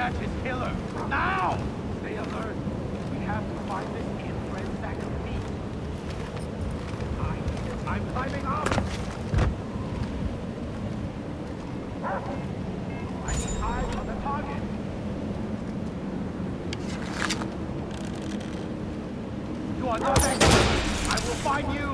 catch his killer. Now! Stay alert. We have to find this kid friend back to me! I, I'm climbing up. I need eyes on the target. You are not. I will find you.